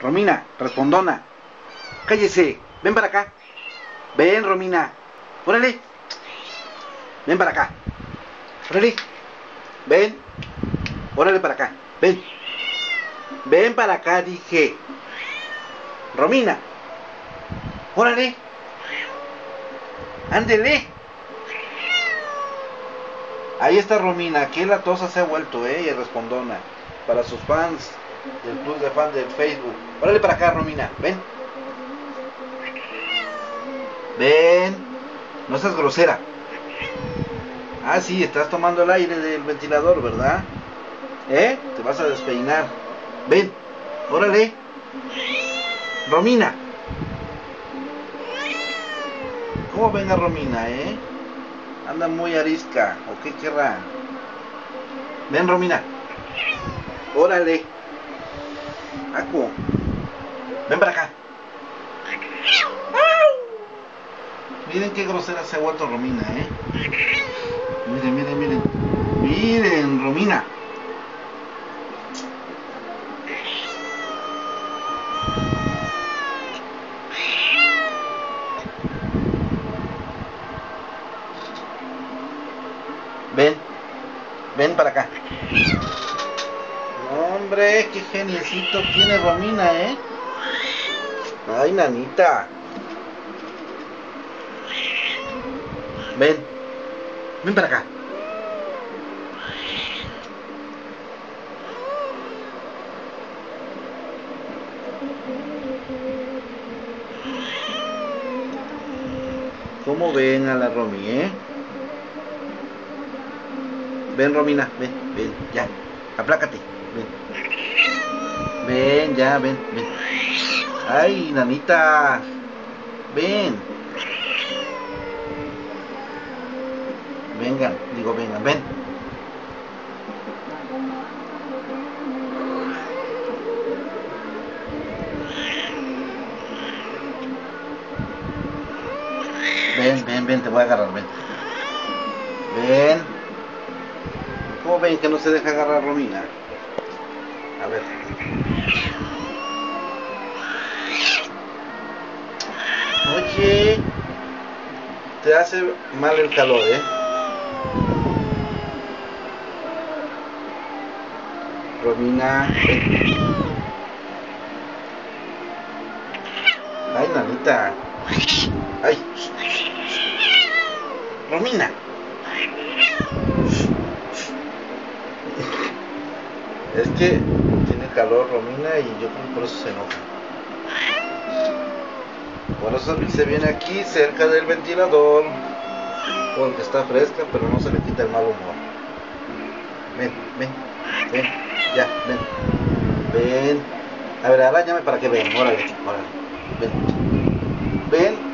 Romina, respondona. Cállese. Ven para acá. Ven, Romina. Órale. Ven para acá. Órale. Ven. Órale para acá. Ven. Ven para acá, dije. Romina. Órale. Ándele. Ahí está Romina. Aquí la tosa se ha vuelto, eh. Y respondona. Para sus fans del club de fans del Facebook. Órale para acá, Romina. Ven. Ven. No seas grosera. Ah, sí, estás tomando el aire del ventilador, ¿verdad? ¿Eh? Te vas a despeinar. Ven. Órale. Romina. ¿Cómo venga Romina, eh? Anda muy arisca. ¿O qué querrá? Ven, Romina. Órale. Acu. Ven para acá. Miren qué grosera se ha vuelto Romina, ¿eh? Miren, miren, miren. Miren, Romina. Ven. Ven para acá. Hombre, qué geniecito tiene Romina, ¿eh? Ay, nanita. Ven. Ven para acá. ¿Cómo ven a la Romy, eh? Ven, Romina, ven, ven, ya. Aplácate, ven. Ya, ven, ven. Ay, nanita. Ven. Vengan, digo, vengan, ven. Ven, ven, ven, te voy a agarrar, ven. Ven. ¿Cómo ven que no se deja agarrar Romina? A ver. Oye, te hace mal el calor, ¿eh? Romina. Ay, nanita. Ay. Romina. Es que tiene calor Romina y yo creo que por eso se enoja. Por eso se viene aquí cerca del ventilador. Porque está fresca, pero no se le quita el mal humor. Ven, ven, ven, ya, ven. Ven. A ver, arañame para que ven, órale, órale. Ven. Ven